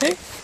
si